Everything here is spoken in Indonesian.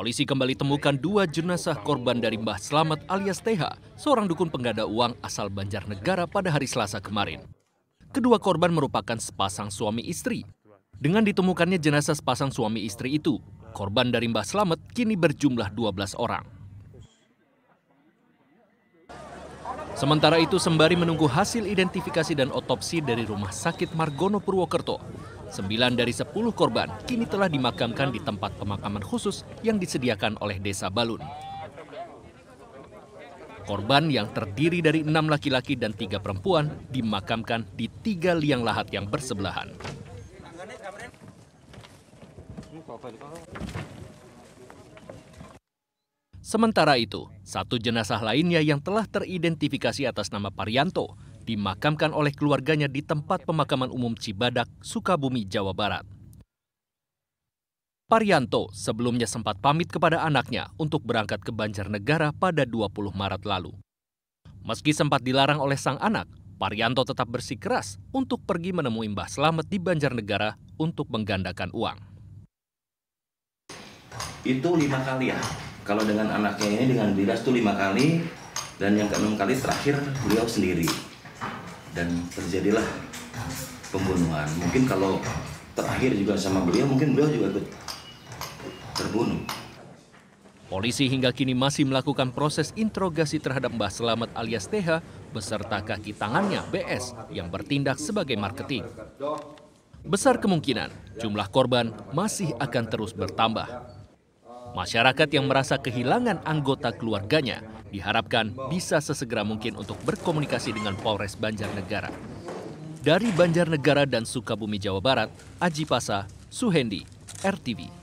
polisi kembali temukan dua jenazah korban dari Mbah Slamet alias TH, seorang dukun pengganda uang asal Banjarnegara pada hari Selasa kemarin. Kedua korban merupakan sepasang suami istri. Dengan ditemukannya jenazah sepasang suami istri itu, korban dari Mbah Slamet kini berjumlah 12 orang. Sementara itu, sembari menunggu hasil identifikasi dan otopsi dari Rumah Sakit Margono Purwokerto, sembilan dari sepuluh korban kini telah dimakamkan di tempat pemakaman khusus yang disediakan oleh Desa Balun. Korban yang terdiri dari enam laki-laki dan tiga perempuan dimakamkan di tiga liang lahat yang bersebelahan. Sementara itu, satu jenazah lainnya yang telah teridentifikasi atas nama Parianto dimakamkan oleh keluarganya di tempat pemakaman umum Cibadak, Sukabumi, Jawa Barat. Parianto sebelumnya sempat pamit kepada anaknya untuk berangkat ke Banjarnegara pada 20 Maret lalu. Meski sempat dilarang oleh sang anak, Parianto tetap bersikeras untuk pergi menemui Mbah Slamet di Banjarnegara untuk menggandakan uang. Itu lima kali ya, kalau dengan anaknya ini dengan Bilas itu lima kali dan yang keenam kali terakhir beliau sendiri dan terjadilah pembunuhan mungkin kalau terakhir juga sama beliau mungkin beliau juga ikut terbunuh Polisi hingga kini masih melakukan proses interogasi terhadap Mbah Selamat alias TH beserta kaki tangannya BS yang bertindak sebagai marketing. Besar kemungkinan jumlah korban masih akan terus bertambah. Masyarakat yang merasa kehilangan anggota keluarganya diharapkan bisa sesegera mungkin untuk berkomunikasi dengan Polres Banjarnegara. Dari Banjarnegara dan Sukabumi, Jawa Barat, Aji Pasa, Suhendi, RTV.